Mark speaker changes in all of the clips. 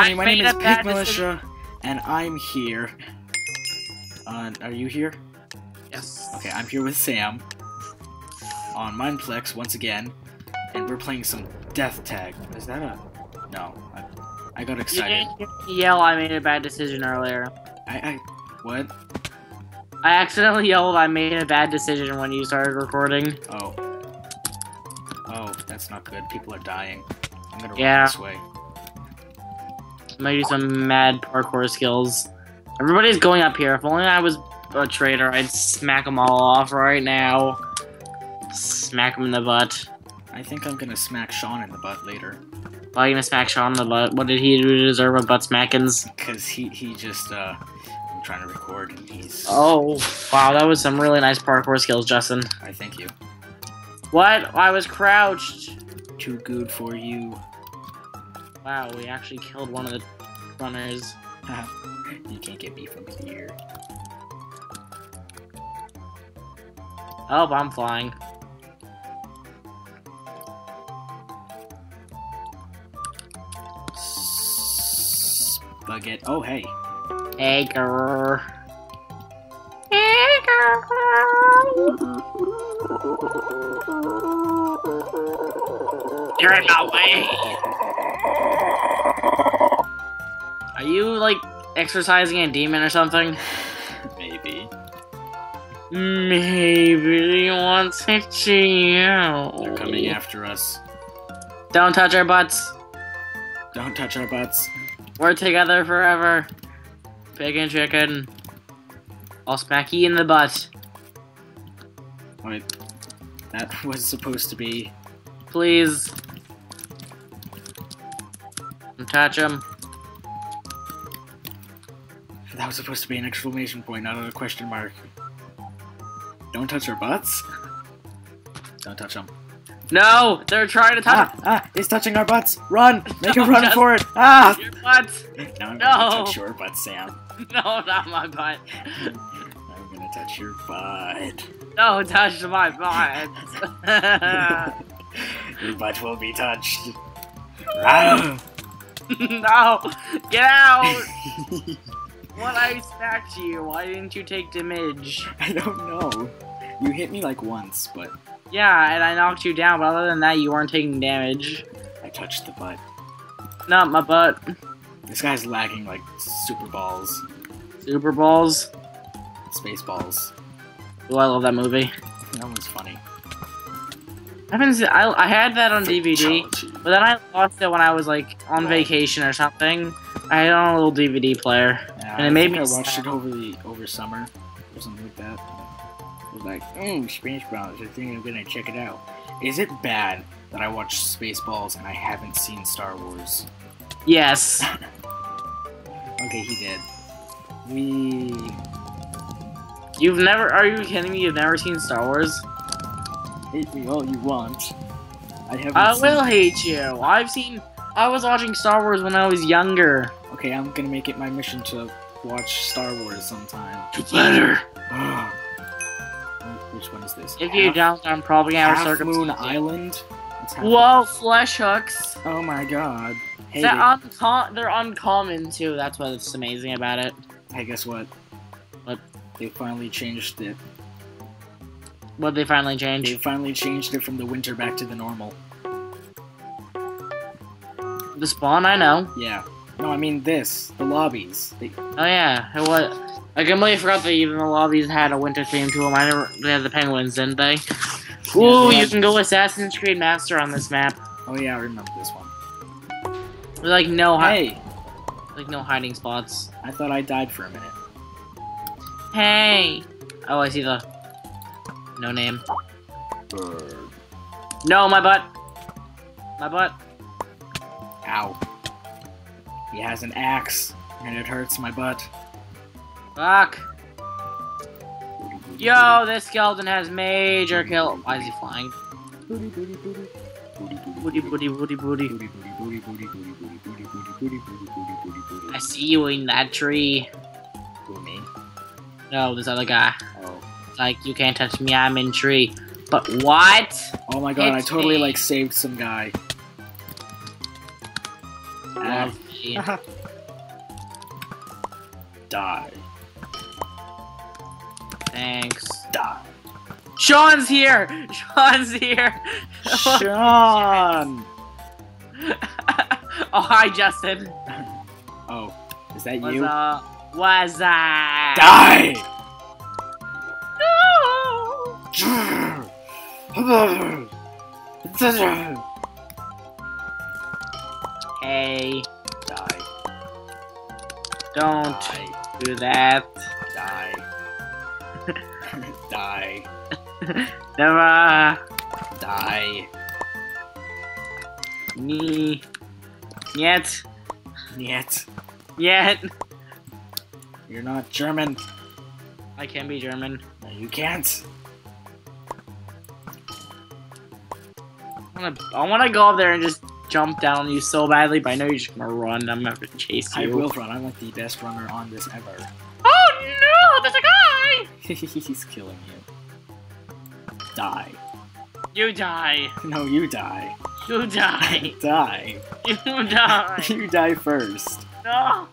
Speaker 1: My name is Pig Malitia, and I'm here. Uh, are you here?
Speaker 2: Yes.
Speaker 1: Okay, I'm here with Sam on Mineplex once again, and we're playing some Death Tag. Is that a? No, I, I got
Speaker 2: You
Speaker 1: excited.
Speaker 2: didn't yell I made a bad decision earlier.
Speaker 1: I, I, what?
Speaker 2: I accidentally yelled I made a bad decision when you started recording.
Speaker 1: Oh, oh, that's not good. People are dying. I'm gonna
Speaker 2: Yeah.
Speaker 1: run this way.
Speaker 2: I'm do some mad parkour skills. Everybody's going up here. If only I was a traitor, I'd smack them all off right now. Smack them in the butt.
Speaker 1: I think I'm gonna smack Sean in the butt later,
Speaker 2: Why are you gonna smack Sean in the butt? What did he do to deserve a butt smackings?
Speaker 1: cause he he just uh, I'm trying to record and he's.
Speaker 2: Oh, wow, that was some really nice parkour skills, Justin.
Speaker 1: I thank you.
Speaker 2: What? I was crouched.
Speaker 1: Too good for you.
Speaker 2: Wow, we actually killed one of the runners.
Speaker 1: you can't get me from here.
Speaker 2: Oh, I'm flying.
Speaker 1: Spaghetti. Oh, hey.
Speaker 2: Hey, girl. Hey, girl. You're in my way. Are you like exercising a demon or something?
Speaker 1: Maybe.
Speaker 2: Maybe he wants to you.
Speaker 1: They're coming after us.
Speaker 2: Don't touch our butts.
Speaker 1: Don't touch our butts.
Speaker 2: We're together forever. Pig and chicken. I'll smack you in the butt.
Speaker 1: Wait. That was supposed to be.
Speaker 2: Please. Touch him.
Speaker 1: That was supposed to be an exclamation point, not a question mark. Don't touch our butts? Don't touch them.
Speaker 2: No! They're trying to touch
Speaker 1: Ah, ah, it's touching our butts! Run! Make
Speaker 2: No,
Speaker 1: a run for it! Ah!
Speaker 2: your butt!
Speaker 1: Now I'm
Speaker 2: No.
Speaker 1: gonna touch your butt, Sam.
Speaker 2: No, not my butt.
Speaker 1: I'm gonna touch your butt.
Speaker 2: No, touch my butt.
Speaker 1: your butt will be touched. Ah!
Speaker 2: no! Get out! When I smacked you, why didn't you take damage?
Speaker 1: I don't know. You hit me like once, but
Speaker 2: Yeah, and I knocked you down, but other than that, you weren't taking damage.
Speaker 1: I touched the butt.
Speaker 2: Not my butt.
Speaker 1: This guy's lagging like super balls,
Speaker 2: Super Balls.
Speaker 1: Spaceballs.
Speaker 2: Oh, I love that movie.
Speaker 1: That one's funny.
Speaker 2: I haven't seen, I, I had that on DVD, but then I lost it when I was like on vacation or something. I had it on a little DVD player.
Speaker 1: Yeah,
Speaker 2: And it
Speaker 1: I
Speaker 2: made
Speaker 1: think
Speaker 2: me
Speaker 1: I watched
Speaker 2: sad.
Speaker 1: it over the over summer or something like that. It was like, mm, Spaceballs. I think I'm gonna check it out. Is it bad that I watched Spaceballs and I haven't seen Star Wars?
Speaker 2: Yes.
Speaker 1: Okay, he did. We
Speaker 2: You've never, are you kidding me? You've never seen Star Wars?
Speaker 1: Hate me all you want. I.
Speaker 2: I will hate you. I've seen, I was watching Star Wars when I was younger.
Speaker 1: Okay, I'm gonna make it my mission to watch Star Wars sometime.
Speaker 2: You better.
Speaker 1: Which one is this?
Speaker 2: If you don't, I'm probably gonna
Speaker 1: Half Moon. Island.
Speaker 2: Whoa, flesh hooks.
Speaker 1: Oh my god. Hey,
Speaker 2: They're,
Speaker 1: they-
Speaker 2: uncom- they're uncommon too. That's what's amazing about it.
Speaker 1: hey, guess what?
Speaker 2: What?
Speaker 1: They finally changed it.
Speaker 2: What they finally changed?
Speaker 1: They finally changed it from the winter back to the normal.
Speaker 2: The spawn, I know.
Speaker 1: Yeah. No, I mean this. The lobbies. They,
Speaker 2: Oh yeah, it was. I completely forgot that even the lobbies had a winter theme to them. I never. They had the penguins, didn't they? Ooh,
Speaker 1: they
Speaker 2: you can go Assassin's Creed Master on this map.
Speaker 1: oh yeah, I remember this one.
Speaker 2: There's like no
Speaker 1: Hey,
Speaker 2: like no hiding spots.
Speaker 1: I thought I died for a minute.
Speaker 2: Hey. Oh, I see the. No name.
Speaker 1: Bird.
Speaker 2: No, my butt! My butt!
Speaker 1: Ow. He has an axe, and it hurts my butt.
Speaker 2: Fuck! Yo, this skeleton has major kill- Why is he flying?
Speaker 1: Booty, booty, booty. Booty,
Speaker 2: booty,
Speaker 1: booty,
Speaker 2: booty. I see you in that tree.
Speaker 1: Who, me?
Speaker 2: No, this other guy.
Speaker 1: Oh.
Speaker 2: Like, you can't touch me, I'm in tree. But what?
Speaker 1: Oh my god, I totally
Speaker 2: me.
Speaker 1: like saved some guy.
Speaker 2: Love Die.
Speaker 1: Die.
Speaker 2: Thanks.
Speaker 1: Die.
Speaker 2: Sean's here! Sean's here!
Speaker 1: Sean!
Speaker 2: oh, hi, Justin.
Speaker 1: Oh, is that
Speaker 2: What's
Speaker 1: you?
Speaker 2: up? What's up?
Speaker 1: Die!
Speaker 2: Hey,
Speaker 1: Die.
Speaker 2: don't
Speaker 1: Die.
Speaker 2: do that.
Speaker 1: Die. Die.
Speaker 2: Never.
Speaker 1: Die.
Speaker 2: Me. Yet.
Speaker 1: Yet.
Speaker 2: Yet.
Speaker 1: You're not German.
Speaker 2: I can be German.
Speaker 1: No, you can't.
Speaker 2: Wanna, I wanna go up there and just jump down on you so badly, but I know you're just gonna run. I'm gonna have to chase you.
Speaker 1: I will run. I'm like the best runner on this ever.
Speaker 2: Oh no! There's a guy!
Speaker 1: He's killing you. Die.
Speaker 2: You die.
Speaker 1: No, you die.
Speaker 2: You die.
Speaker 1: Die.
Speaker 2: You die.
Speaker 1: You die first.
Speaker 2: No.
Speaker 1: Ow!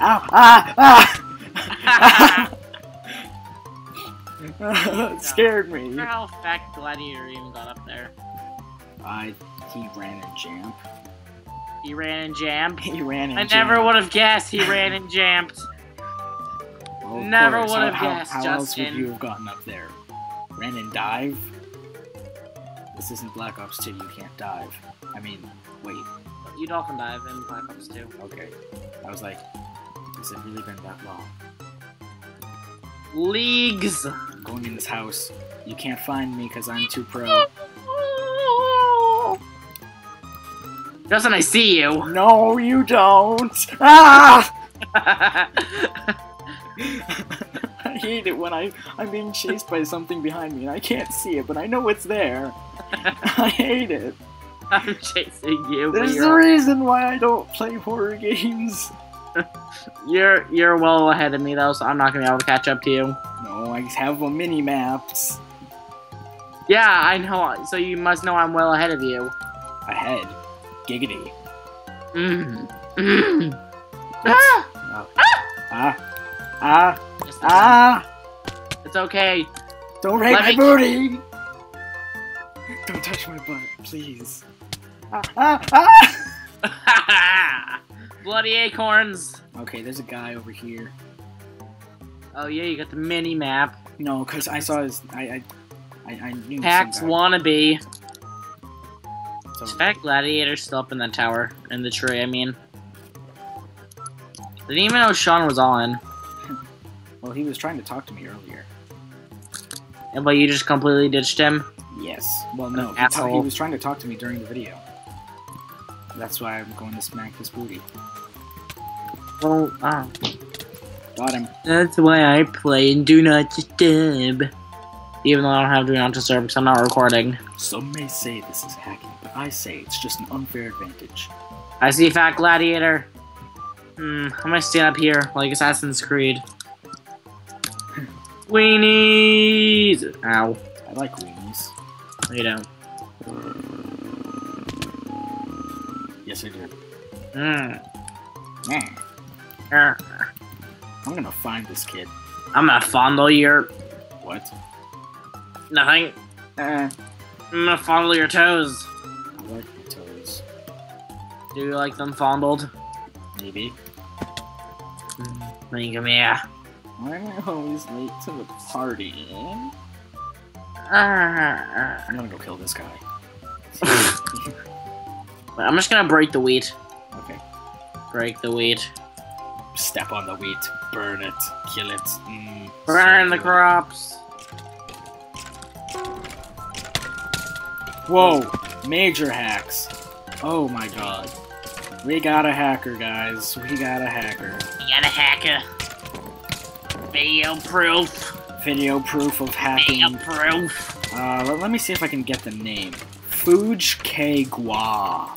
Speaker 1: Ah! Ah! it scared me.
Speaker 2: wonder how fat Gladiator even got up there.
Speaker 1: I he ran and jammed.
Speaker 2: He ran and jammed.
Speaker 1: He ran and
Speaker 2: I never would have guessed he ran and jammed.
Speaker 1: Well,
Speaker 2: never
Speaker 1: How- how-
Speaker 2: guessed,
Speaker 1: How else would you have gotten up there? Ran and dive? This isn't Black Ops 2. You can't dive. I mean, wait.
Speaker 2: You dolphin dive in Black Ops 2.
Speaker 1: Okay. I was like, has it really been that long?
Speaker 2: Leagues.
Speaker 1: I'm going in this house. You can't find me because I'm too pro.
Speaker 2: Justin, I see you.
Speaker 1: No, you don't! Ah! I hate it when I, I'm being chased by something behind me and I can't see it, but I know it's there. I hate it.
Speaker 2: I'm chasing you.
Speaker 1: There's a reason why I don't play horror games.
Speaker 2: you're you're well ahead of me though, so I'm not gonna be able to catch up to you.
Speaker 1: No, I have a mini maps
Speaker 2: Yeah, I know. So you must know I'm well ahead of you.
Speaker 1: ahead. Giggity.
Speaker 2: Mm. Mm. Ah!
Speaker 1: Ah, ah, ah!
Speaker 2: It's okay.
Speaker 1: Don't rape
Speaker 2: Let
Speaker 1: my
Speaker 2: me-
Speaker 1: booty! Don't touch my butt, please. Ah, ah, ah!
Speaker 2: Bloody acorns.
Speaker 1: Okay, there's a guy over here.
Speaker 2: Oh yeah, you got the mini map.
Speaker 1: No, because I saw his. I, I, I, I knew.
Speaker 2: Pax
Speaker 1: some
Speaker 2: Is that gladiator still up in the tower? In the tree, I mean. Didn't even know Sean was on.
Speaker 1: well, he was trying to talk to me earlier.
Speaker 2: And But you just completely ditched him?
Speaker 1: Yes. Well, no. He,
Speaker 2: Asshole.
Speaker 1: he was trying to talk to me during the video. That's why I'm going to smack his booty.
Speaker 2: Well, oh.
Speaker 1: Got him.
Speaker 2: That's why I play and Do Not Disturb. Even though I don't have Do Not Disturb because I'm not recording.
Speaker 1: Some may say this is hacking, but I say it's just an unfair advantage.
Speaker 2: I see Fat Gladiator. Hmm, I'm gonna stand up here like Assassin's Creed. Weenies! Ow.
Speaker 1: I like weenies.
Speaker 2: You don't.
Speaker 1: Yes, I do.
Speaker 2: Mm.
Speaker 1: Nah.
Speaker 2: Er.
Speaker 1: I'm gonna find this kid.
Speaker 2: I'm gonna fondle your
Speaker 1: What?
Speaker 2: Nothing.
Speaker 1: Uh,
Speaker 2: I'm gonna fondle your toes.
Speaker 1: I like my toes.
Speaker 2: Do you like them fondled?
Speaker 1: Maybe.
Speaker 2: Then you come here.
Speaker 1: Why am I always late to the party?
Speaker 2: Ah.
Speaker 1: I'm gonna go kill this guy.
Speaker 2: I'm just gonna break the wheat.
Speaker 1: okay.
Speaker 2: Break the wheat.
Speaker 1: Step on the wheat, burn it, kill it. Mm,
Speaker 2: Burn
Speaker 1: so
Speaker 2: the
Speaker 1: good.
Speaker 2: crops.
Speaker 1: Whoa! Major hacks. Oh my god. We got a hacker, guys. We got a hacker.
Speaker 2: You got a hacker. Video proof.
Speaker 1: Video proof of hacking.
Speaker 2: Video proof.
Speaker 1: Uh, let, let me see if I can get the name. Fuj K Gua.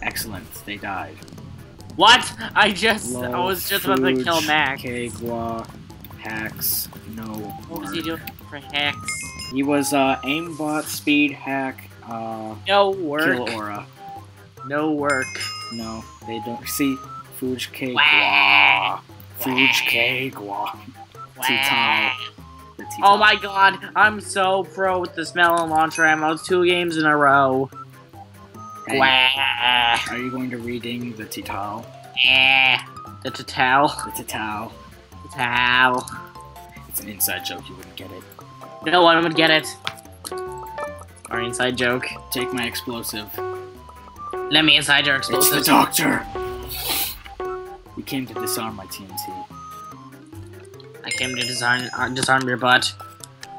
Speaker 1: Excellent. They died.
Speaker 2: What? I just I was just about to kill Max.
Speaker 1: K Gua. Hacks. No.
Speaker 2: What was he doing for hacks?
Speaker 1: He was uh, aimbot, speed hack, uh,
Speaker 2: No
Speaker 1: kill aura.
Speaker 2: No work.
Speaker 1: No, they don't. See, Fuj K
Speaker 2: Wah.
Speaker 1: Gua. Fuj K Gua. Titan. The Titan.
Speaker 2: Oh my god, I'm so pro with the smell and launcher ammo. Two games in a row.
Speaker 1: Hey,
Speaker 2: Wah.
Speaker 1: are you going to reding the Tital?
Speaker 2: Eh. The Tatal.
Speaker 1: The Tital.
Speaker 2: Tatal.
Speaker 1: It's an inside joke. You wouldn't get it.
Speaker 2: No one would get it. Our inside joke.
Speaker 1: Take my explosive.
Speaker 2: Let me inside your explosive.
Speaker 1: It's the doctor. He came to disarm my TNT.
Speaker 2: I came to design, uh, disarm your butt.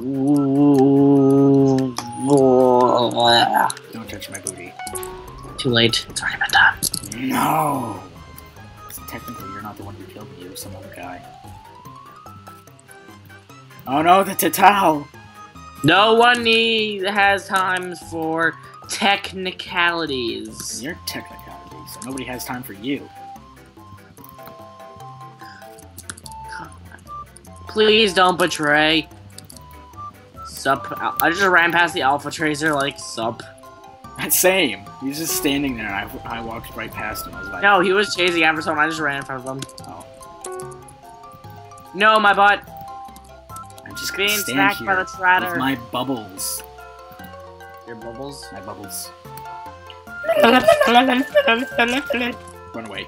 Speaker 2: Ooh.
Speaker 1: Don't touch my booty.
Speaker 2: Too late. It's already been done.
Speaker 1: No. Technically, you're not the one who killed me. It was some other guy. Oh no, the Tital.
Speaker 2: No one need, has time for technicalities.
Speaker 1: You're technicality, so nobody has time for you.
Speaker 2: Please don't betray. Sup. I just ran past the Alpha Tracer like sup.
Speaker 1: Same. He's just standing there, and I, I walked right past him. I was like,
Speaker 2: No, he was chasing after someone. I just ran in front of him.
Speaker 1: Oh.
Speaker 2: No, my butt.
Speaker 1: I'm just
Speaker 2: Being
Speaker 1: gonna stand here
Speaker 2: by the
Speaker 1: with my bubbles.
Speaker 2: Your bubbles.
Speaker 1: My bubbles. Run away.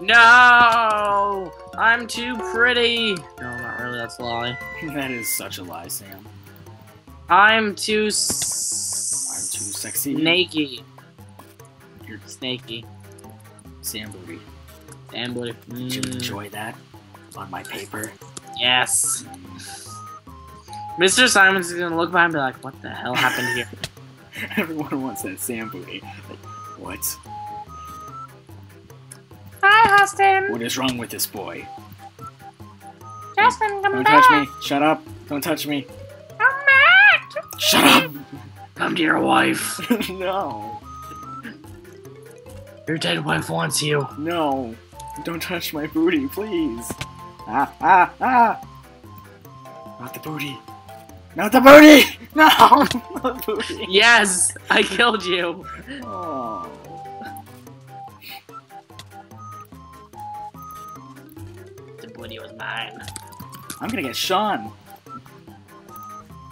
Speaker 2: No! I'm too pretty! No, not really, that's a lie.
Speaker 1: that is such a lie, Sam.
Speaker 2: I'm too
Speaker 1: I'm too sexy.
Speaker 2: snaky.
Speaker 1: You're
Speaker 2: Snaky.
Speaker 1: Sam booty.
Speaker 2: And blue.
Speaker 1: Did you
Speaker 2: Mm,
Speaker 1: enjoy that on my paper?
Speaker 2: yes. Mr. Simons is gonna look behind and be like, what the hell happened here?
Speaker 1: Everyone wants that Sam booty. Like, what?
Speaker 2: Hi, Austin!
Speaker 1: What is wrong with this boy?
Speaker 2: Justin, come
Speaker 1: Don't touch me. Shut up. Don't touch me.
Speaker 2: Come back!
Speaker 1: Shut up.
Speaker 2: Come to your wife.
Speaker 1: no.
Speaker 2: Your dead wife wants you.
Speaker 1: No. Don't touch my booty, please. Ah, ah, ah. Not the booty. Not the booty! No! Not the booty.
Speaker 2: Yes, I killed you.
Speaker 1: Oh.
Speaker 2: The booty was mine.
Speaker 1: I'm gonna get Sean.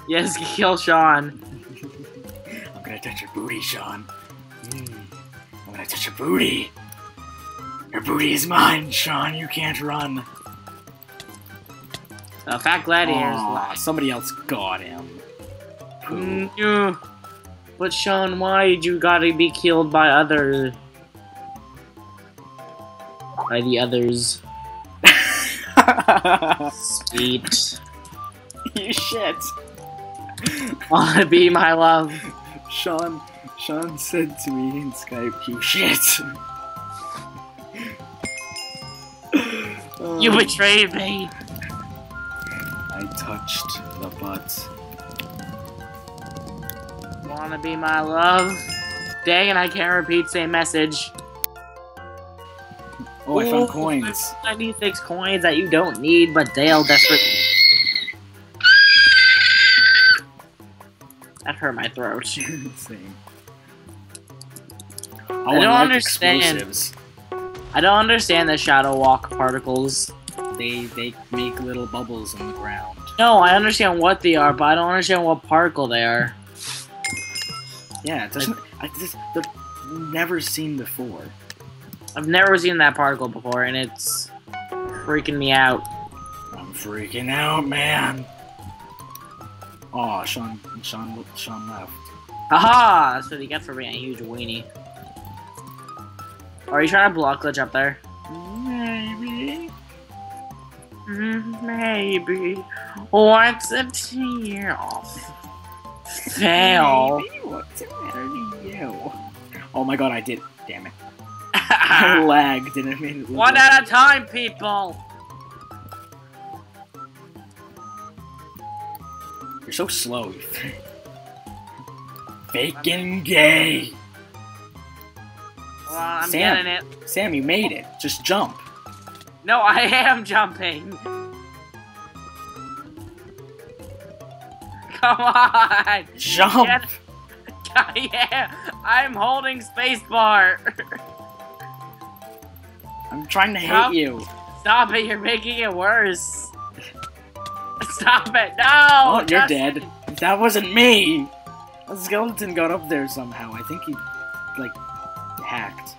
Speaker 2: Yes, kill Sean.
Speaker 1: I'm gonna touch your booty, Sean. Mm. I'm gonna touch your booty. Your booty is mine, Sean. You can't run.
Speaker 2: The fat gladiator's
Speaker 1: Aw,
Speaker 2: left.
Speaker 1: somebody else got him.
Speaker 2: Mm, yeah. But Sean, why did you gotta be killed by other... By the others? Sweet.
Speaker 1: you shit.
Speaker 2: Wanna be my love?
Speaker 1: Sean, Sean said to me in Skype, "You shit."
Speaker 2: You betrayed me.
Speaker 1: I touched the butt.
Speaker 2: Wanna be my love? Dang it, I can't repeat same message.
Speaker 1: Oh, I found coins.
Speaker 2: 96 coins that you don't need, but Dale desperately. That hurt my throat.
Speaker 1: Same. Oh,
Speaker 2: I don't
Speaker 1: like
Speaker 2: understand.
Speaker 1: Explosives.
Speaker 2: I don't understand the shadow walk particles.
Speaker 1: They they make little bubbles in the ground.
Speaker 2: No, I understand what they are, but I don't understand what particle they are.
Speaker 1: Yeah, it doesn't. I just the never seen before.
Speaker 2: I've never seen that particle before, and it's freaking me out.
Speaker 1: I'm freaking out, man. Oh, Sean, Sean, Sean left.
Speaker 2: Haha! That's what you get for being a huge weenie. Are you trying to block glitch up there?
Speaker 1: Maybe.
Speaker 2: Mm, Maybe. What's a off? Fail.
Speaker 1: Maybe. What's the matter to you? Oh my god, I did. Damn it. I lagged and it made it
Speaker 2: One at a time, people!
Speaker 1: You're so slow. you Faking gay.
Speaker 2: Well, I'm
Speaker 1: Sam.
Speaker 2: getting it.
Speaker 1: Sam, you made it. Just jump.
Speaker 2: No, I am jumping. Come on!
Speaker 1: Jump.
Speaker 2: Get, yeah, I'm holding spacebar.
Speaker 1: I'm trying to hit you.
Speaker 2: Stop it! You're making it worse. Stop it! No.
Speaker 1: Oh, you're dead. That wasn't me. A skeleton got up there somehow. I think he, like, hacked.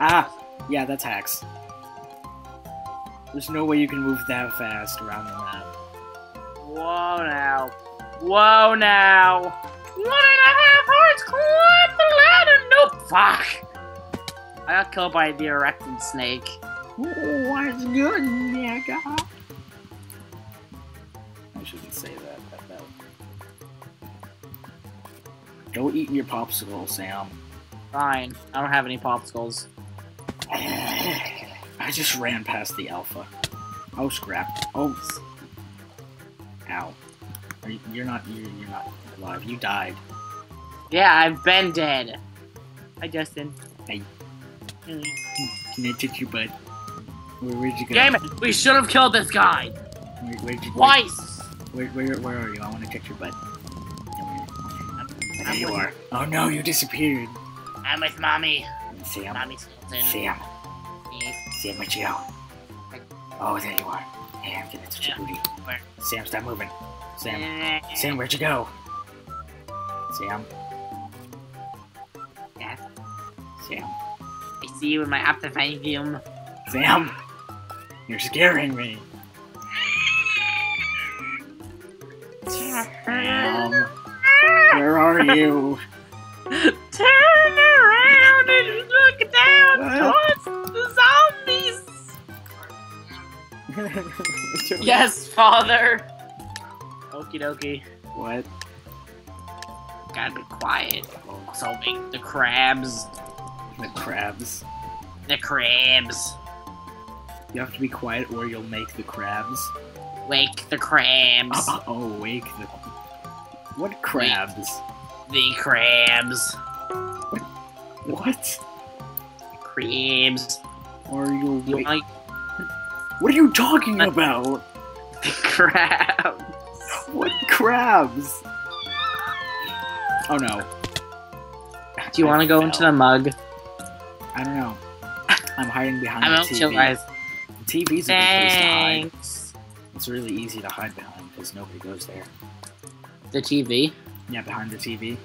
Speaker 1: Ah, yeah, that's hacks. There's no way you can move that fast around the map.
Speaker 2: Whoa now. Whoa now. One and a half hearts climb the ladder. Nope. Fuck. I got killed by the erected snake.
Speaker 1: Oh, what's good, nigga? I shouldn't say that. that, that. Go eat your popsicle, Sam.
Speaker 2: Fine. I don't have any popsicles.
Speaker 1: I just ran past the alpha. Oh, scrap. Oh. s- Ow. Are you, you're not. You're, you're not alive. You died.
Speaker 2: Yeah, I've been dead. Hi, Justin.
Speaker 1: Hey.
Speaker 2: Mm.
Speaker 1: Can I touch your butt? Where, where'd you go?
Speaker 2: Damn it! We should have killed this guy
Speaker 1: Where, where'd you,
Speaker 2: twice.
Speaker 1: Where, where, where are you? I want to touch your butt. There you are. Oh no, you disappeared.
Speaker 2: I'm with mommy.
Speaker 1: Sam.
Speaker 2: Mommy skeleton.
Speaker 1: Sam. Sam, where'd you go? Oh, there you are. Hey, I'm gonna touch your
Speaker 2: Yeah.
Speaker 1: booty.
Speaker 2: Where?
Speaker 1: Sam, stop moving. Sam.
Speaker 2: Eh,
Speaker 1: Sam, where'd you go? Sam.
Speaker 2: Yeah.
Speaker 1: Sam.
Speaker 2: I see you in my OptiFine.
Speaker 1: Sam. You're scaring me. Sam. Where are you?
Speaker 2: Yes, father. Okie dokie.
Speaker 1: What?
Speaker 2: Gotta be quiet. So make the crabs.
Speaker 1: The crabs.
Speaker 2: The crabs.
Speaker 1: You have to be quiet or you'll make the crabs.
Speaker 2: Wake the crabs.
Speaker 1: Oh, oh, wake the. What crabs?
Speaker 2: The crabs.
Speaker 1: What?
Speaker 2: Crabs.
Speaker 1: Or you'll wake.
Speaker 2: like
Speaker 1: What are you talking about?
Speaker 2: the crabs?
Speaker 1: What crabs? Oh no.
Speaker 2: Do you want to go into the mug?
Speaker 1: I don't know. I'm hiding behind
Speaker 2: I'm
Speaker 1: the TV.
Speaker 2: chill, guys.
Speaker 1: The TV's a good place to hide. It's really easy to hide behind because nobody goes there.
Speaker 2: The TV.
Speaker 1: Yeah, behind the TV.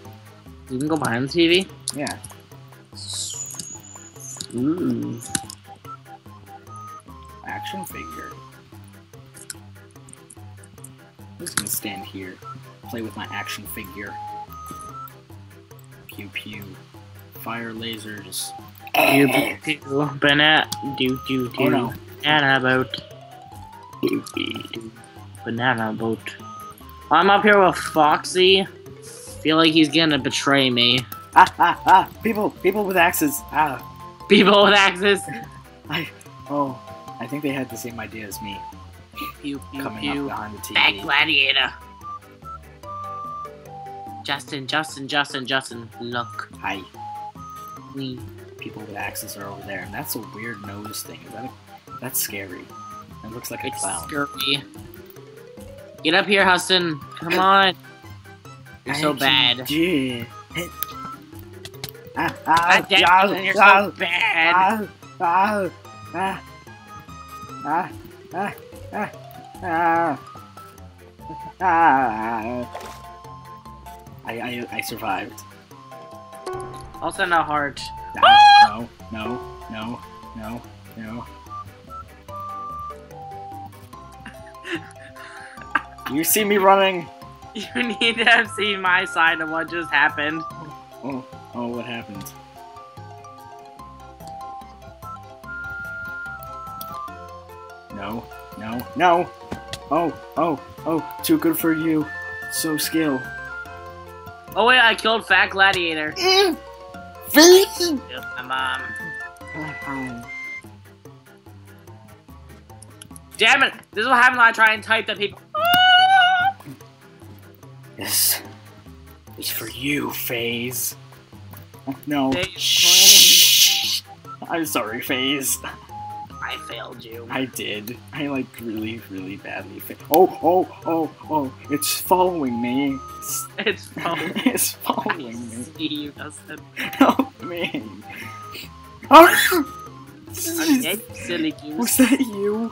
Speaker 2: You can go behind the TV.
Speaker 1: Yeah.
Speaker 2: Ooh.
Speaker 1: Action figure. I'm just gonna stand here, play with my action figure. Pew pew. Fire lasers.
Speaker 2: Pew, pew, pew. Banana. Do, do, do.
Speaker 1: Oh no.
Speaker 2: Banana boat. Do, do, do. Banana boat. I'm up here with Foxy. Feel like he's gonna betray me.
Speaker 1: Ah ah ah! People, people with axes. Ah.
Speaker 2: People with axes.
Speaker 1: I. Oh, I think they had the same idea as me.
Speaker 2: Pew, pew,
Speaker 1: coming up behind the TV.
Speaker 2: Back gladiator. Justin, Justin, Justin, Justin. Look.
Speaker 1: Hi.
Speaker 2: We.
Speaker 1: People with axes are over there, and that's a weird nose thing. Is that a, that's scary. It looks like a
Speaker 2: It's
Speaker 1: clown.
Speaker 2: scurvy. Get up here, Huston. Come on. You're so bad.
Speaker 1: Yeah. Ah, ah,
Speaker 2: God damn it,
Speaker 1: ah,
Speaker 2: you're
Speaker 1: ah,
Speaker 2: so bad.
Speaker 1: ah, ah, ah, ah, ah, ah, ah, ah. I, I, I survived.
Speaker 2: Also, no heart.
Speaker 1: Ah, no, no, no, no, no. You see me running?
Speaker 2: You need to have seen my side of what just happened.
Speaker 1: Oh, oh, what happened? No, no, no! Oh, oh, oh, too good for you. So skill.
Speaker 2: Oh wait, I killed Fat Gladiator.
Speaker 1: Eh, Face!
Speaker 2: Killed my mom. Damn it! This is what happens when I try and type the people. Ah!
Speaker 1: This is for you, Phase. No.
Speaker 2: Phase
Speaker 1: Shh. I'm sorry, Phase.
Speaker 2: I failed you.
Speaker 1: I did. I like really, really badly. Fa- oh, oh, oh, oh! It's following me. It's,
Speaker 2: It's phone.
Speaker 1: it's following me.
Speaker 2: See you, Dustin.
Speaker 1: Help me! Oh!
Speaker 2: Okay, ah! silly
Speaker 1: Was that you?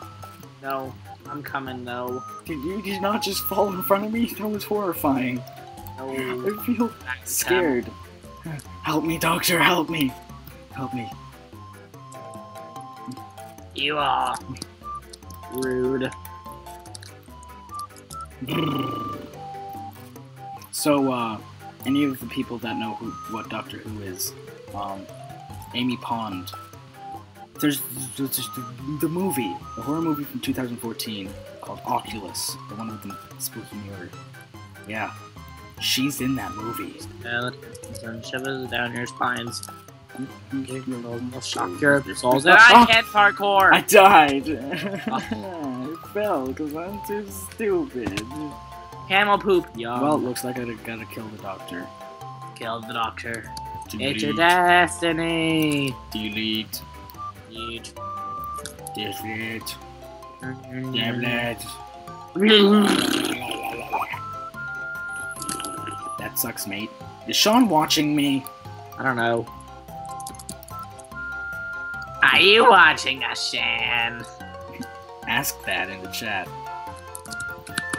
Speaker 2: No, I'm coming though.
Speaker 1: Did you did not just fall in front of me? That was horrifying.
Speaker 2: No.
Speaker 1: I feel scared. Help me, doctor, help me. Help me.
Speaker 2: You are rude.
Speaker 1: So, uh, any of the people that know who what Doctor Who is, um, Amy Pond. There's, there's the, the movie, the horror movie from 2014 called Oculus, the one with the spooky mirror. Yeah, she's in that movie.
Speaker 2: Shivers down your spines. Shock your souls. And I can't parkour.
Speaker 1: I died. I fell because I'm too stupid.
Speaker 2: Camel poop. Yeah.
Speaker 1: Well, it looks like I gotta kill the doctor.
Speaker 2: kill the doctor.
Speaker 1: Delete.
Speaker 2: It's your destiny.
Speaker 1: Delete.
Speaker 2: Yeet.
Speaker 1: Delete.
Speaker 2: Mm-hmm.
Speaker 1: Delete. That sucks, mate. Is Sean watching me?
Speaker 2: I don't know. Are you watching us, Shan?
Speaker 1: Ask that in the chat.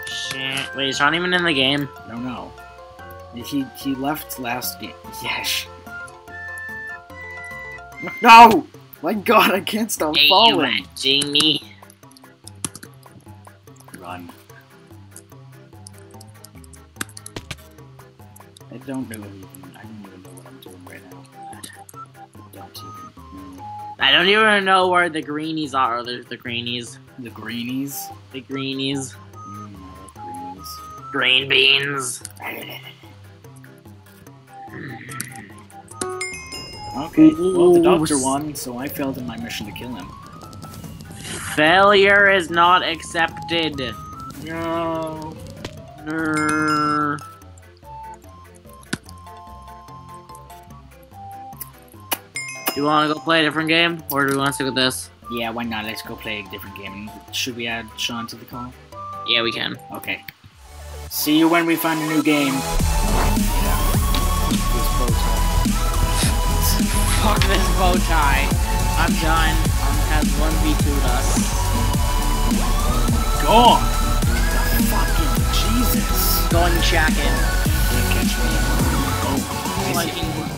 Speaker 2: Shit. Wait, is Sean even in the game?
Speaker 1: No, no. He he left last game. Yes. No! My God, I can't stop
Speaker 2: Are you
Speaker 1: falling.
Speaker 2: watching me?
Speaker 1: Run. I don't know even. I don't even know
Speaker 2: where the greenies are. There's the greenies.
Speaker 1: The greenies.
Speaker 2: The greenies.
Speaker 1: Mm, greenies.
Speaker 2: Green beans.
Speaker 1: Okay, well, the doctor won, so I failed in my mission to kill him.
Speaker 2: Failure is not accepted.
Speaker 1: No.
Speaker 2: Nrrr. Do you want to go play a different game, or do we want to stick with this?
Speaker 1: Yeah, why not? Let's go play a different game. Should we add Sean to the call?
Speaker 2: Yeah, we can.
Speaker 1: Okay. See you when we find a new game. This bow tie.
Speaker 2: Fuck this bow tie. I'm done. Um, has one v 2 us.
Speaker 1: God! Fucking Jesus!
Speaker 2: Going check in.
Speaker 1: Can't catch me. Oh, I see.
Speaker 2: Fucking